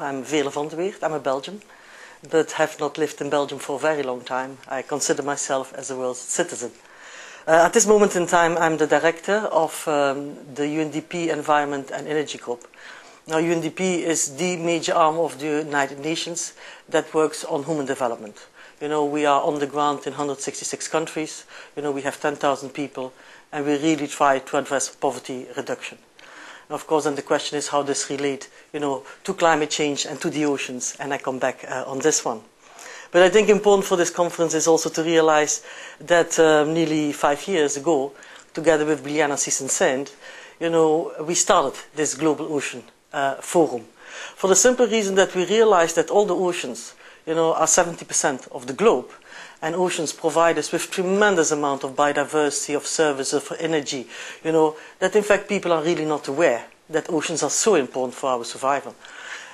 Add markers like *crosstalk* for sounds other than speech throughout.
I'm Veerle Vandeweerd. I'm a Belgian, but have not lived in Belgium for a very long time. I consider myself as a world citizen. Uh, at this moment in time, I'm the director of um, the UNDP Environment and Energy Group. Now, UNDP is the major arm of the United Nations that works on human development. You know, we are on the ground in 166 countries. You know, we have 10,000 people, and we really try to address poverty reduction. Of course, then the question is how this relate, you know, to climate change and to the oceans, and I come back uh, on this one. But I think important for this conference is also to realize that um, nearly five years ago, together with Biliana Cicin-Sain, you know, we started this Global Ocean uh, Forum. For the simple reason that we realized that all the oceans, you know, are 70% of the globe and oceans provide us with tremendous amount of biodiversity, of services, for energy, you know, that in fact people are really not aware that oceans are so important for our survival.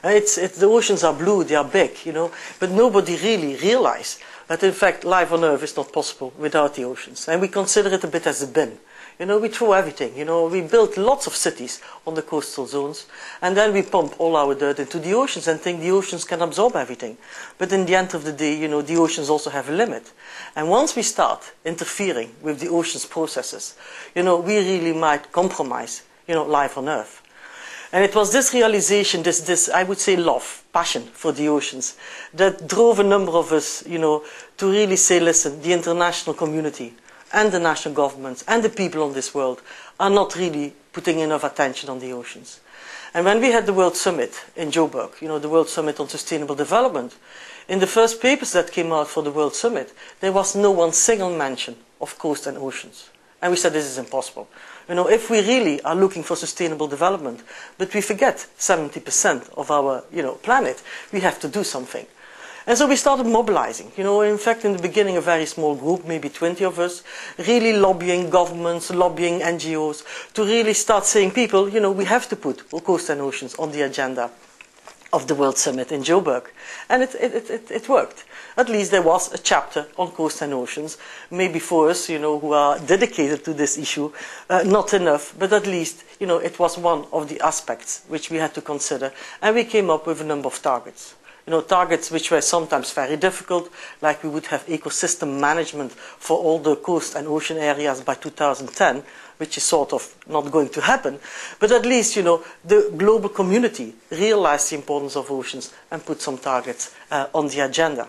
Uh, it's, it's, the oceans are blue, they are big, you know, but nobody really realizes that in fact life on Earth is not possible without the oceans. And we consider it a bit as a bin. You know, we throw everything. You know, we build lots of cities on the coastal zones, and then we pump all our dirt into the oceans and think the oceans can absorb everything. But in the end of the day, you know, the oceans also have a limit. And once we start interfering with the ocean's processes, you know, we really might compromise, you know, life on Earth. And it was this realization, this, this, I would say, love, passion for the oceans, that drove a number of us, you know, to really say, listen, the international community, and the national governments and the people on this world are not really putting enough attention on the oceans. And when we had the World Summit in Joburg, you know, the World Summit on Sustainable Development, in the first papers that came out for the World Summit, there was no one single mention of coast and oceans. And we said this is impossible. You know, if we really are looking for sustainable development, but we forget 70% of our, you know, planet, we have to do something. And so we started mobilizing. You know, in fact, in the beginning, a very small group, maybe 20 of us, really lobbying governments, lobbying NGOs, to really start saying, people, you know, we have to put coast and oceans on the agenda of the World Summit in Joburg. And it, it, it, it, worked. At least there was a chapter on coast and oceans. Maybe for us, you know, who are dedicated to this issue, uh, not enough, but at least, you know, it was one of the aspects which we had to consider. And we came up with a number of targets you know, targets which were sometimes very difficult, like we would have ecosystem management for all the coast and ocean areas by 2010, which is sort of not going to happen. But at least, you know, the global community realized the importance of oceans and put some targets uh, on the agenda.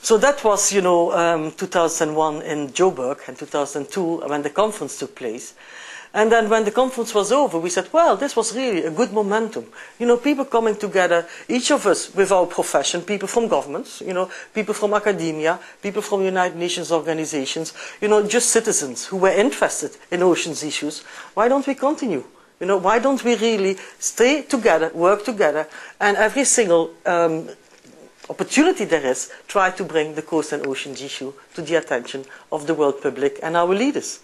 So that was, you know, um, 2001 in Joburg and 2002 when the conference took place. And then when the conference was over, we said, well, this was really a good momentum. You know, people coming together, each of us with our profession, people from governments, you know, people from academia, people from United Nations organizations, you know, just citizens who were interested in oceans issues. Why don't we continue? You know, why don't we really stay together, work together, and every single um, opportunity there is, try to bring the coast and oceans issue to the attention of the world public and our leaders.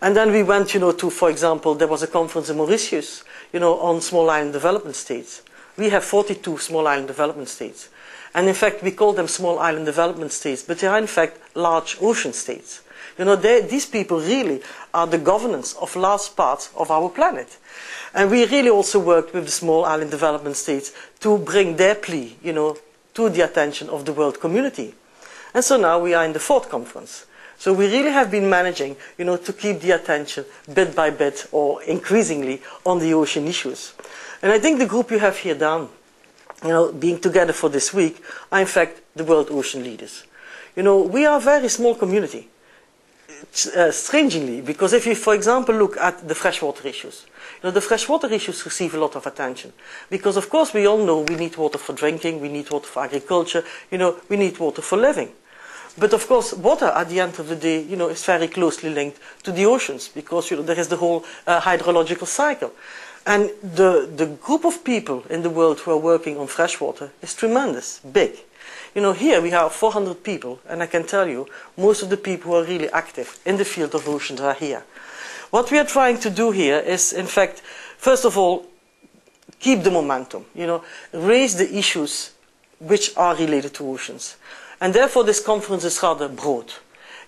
And then we went, you know, to, for example, there was a conference in Mauritius, you know, on small island development states. We have 42 small island development states. And in fact, we call them small island development states, but they are in fact large ocean states. You know, they, these people really are the governance of large parts of our planet. And we really also worked with the small island development states to bring their plea, you know, to the attention of the world community. And so now we are in the fourth conference. So we really have been managing, you know, to keep the attention bit by bit or increasingly on the ocean issues. And I think the group you have here down, you know, being together for this week, are in fact the world ocean leaders. You know, we are a very small community. Uh, strangely, because if you, for example, look at the freshwater issues, you know, the freshwater issues receive a lot of attention. Because, of course, we all know we need water for drinking, we need water for agriculture, you know, we need water for living. But of course, water at the end of the day, you know, is very closely linked to the oceans because you know, there is the whole uh, hydrological cycle. And the, the group of people in the world who are working on freshwater is tremendous, big. You know, here we have 400 people, and I can tell you, most of the people who are really active in the field of oceans are here. What we are trying to do here is, in fact, first of all, keep the momentum, you know, raise the issues which are related to oceans. And therefore this conference is rather broad.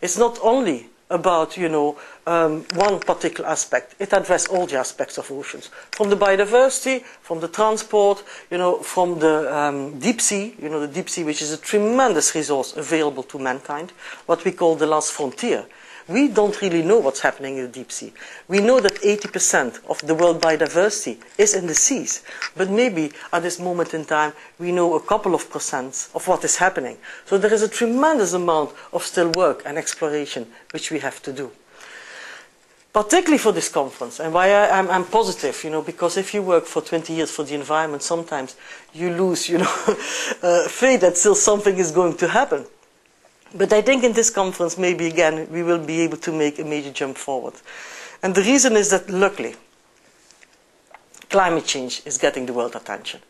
It's not only about, you know, um, one particular aspect. It addresses all the aspects of oceans, from the biodiversity, from the transport, you know, from the um, deep sea, you know, the deep sea, which is a tremendous resource available to mankind, what we call the last frontier. We don't really know what's happening in the deep sea. We know that 80% of the world biodiversity is in the seas, but maybe at this moment in time we know a couple of percent of what is happening. So there is a tremendous amount of still work and exploration which we have to do. Particularly for this conference, and why I, am positive, you know, because if you work for 20 years for the environment, sometimes you lose, you know, *laughs* uh, faith that still something is going to happen. But I think in this conference, maybe again, we will be able to make a major jump forward. And the reason is that, luckily, climate change is getting the world attention.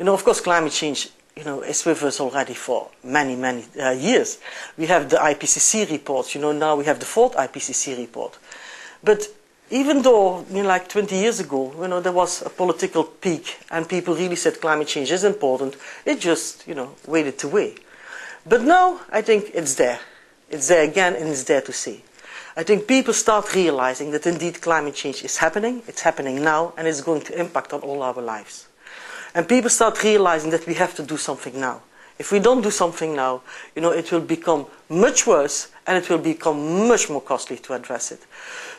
You know, of course, climate change, you know, is with us already for many, many uh, years. We have the IPCC reports. You know, now we have the fourth IPCC report. But even though, you know, like 20 years ago, you know, there was a political peak and people really said climate change is important, it just, you know, waited away. But now I think it's there. It's there again and it's there to see. I think people start realizing that indeed climate change is happening, it's happening now, and it's going to impact on all our lives. And people start realizing that we have to do something now. If we don't do something now, you know, it will become much worse and it will become much more costly to address it.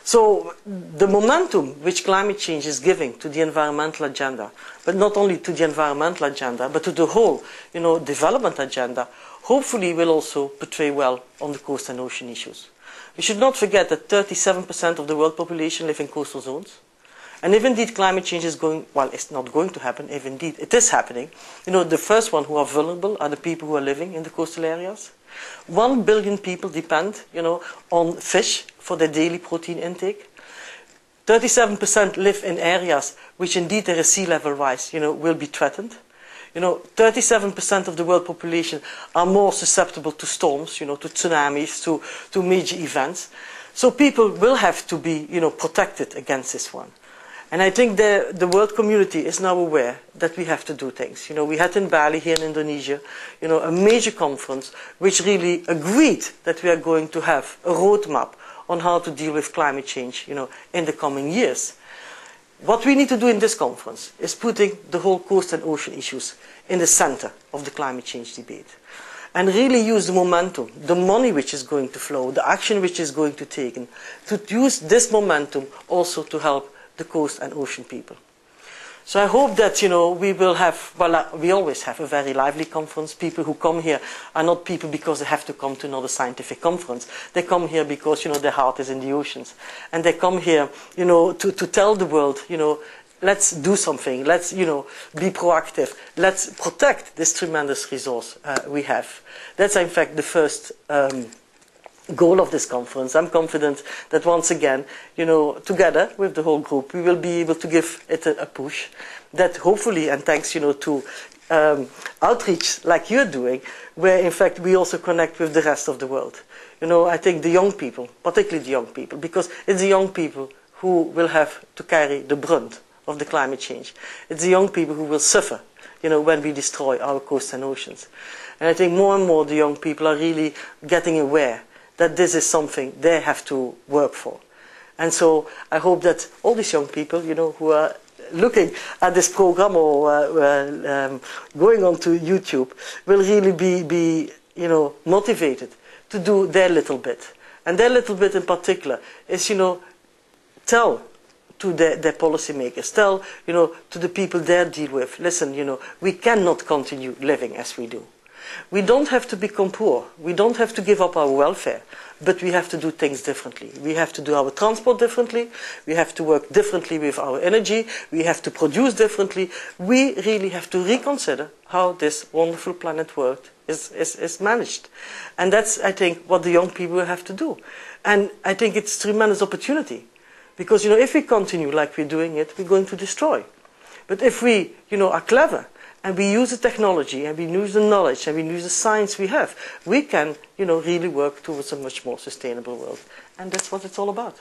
So the momentum which climate change is giving to the environmental agenda, but not only to the environmental agenda, but to the whole, you know, development agenda, hopefully will also portray well on the coast and ocean issues. We should not forget that 37% of the world population live in coastal zones. And if indeed climate change is going, well, it's not going to happen, if indeed it is happening, you know, the first one who are vulnerable are the people who are living in the coastal areas. One billion people depend, you know, on fish for their daily protein intake. 37% live in areas which indeed there is sea level rise, you know, will be threatened. You know, 37% of the world population are more susceptible to storms, you know, to tsunamis, to, to major events. So people will have to be, you know, protected against this one. And I think the, the world community is now aware that we have to do things. You know, we had in Bali here in Indonesia, you know, a major conference which really agreed that we are going to have a roadmap on how to deal with climate change, you know, in the coming years. What we need to do in this conference is putting the whole coast and ocean issues in the center of the climate change debate. And really use the momentum, the money which is going to flow, the action which is going to take, to use this momentum also to help the coast and ocean people. So I hope that, you know, we will have, well, uh, we always have a very lively conference. People who come here are not people because they have to come to another scientific conference. They come here because, you know, their heart is in the oceans. And they come here, you know, to, to tell the world, you know, let's do something. Let's, you know, be proactive. Let's protect this tremendous resource uh, we have. That's, in fact, the first um, goal of this conference. I'm confident that once again, you know, together with the whole group, we will be able to give it a, push that hopefully, and thanks, you know, to um, outreach like you're doing, where in fact we also connect with the rest of the world. You know, I think the young people, particularly the young people, because it's the young people who will have to carry the brunt of the climate change. It's the young people who will suffer, you know, when we destroy our coasts and oceans. And I think more and more the young people are really getting aware that this is something they have to work for. And so I hope that all these young people, you know, who are looking at this program or uh, uh, um, going on to YouTube will really be, be, you know, motivated to do their little bit. And their little bit in particular is, you know, tell to their, their policymakers, tell, you know, to the people they deal with, listen, you know, we cannot continue living as we do. We don't have to become poor. We don't have to give up our welfare. But we have to do things differently. We have to do our transport differently. We have to work differently with our energy. We have to produce differently. We really have to reconsider how this wonderful planet world is, is, is managed. And that's, I think, what the young people have to do. And I think it's tremendous opportunity. Because, you know, if we continue like we're doing it, we're going to destroy. But if we, you know, are clever and we use the technology and we use the knowledge and we use the science we have, we can, you know, really work towards a much more sustainable world. And that's what it's all about.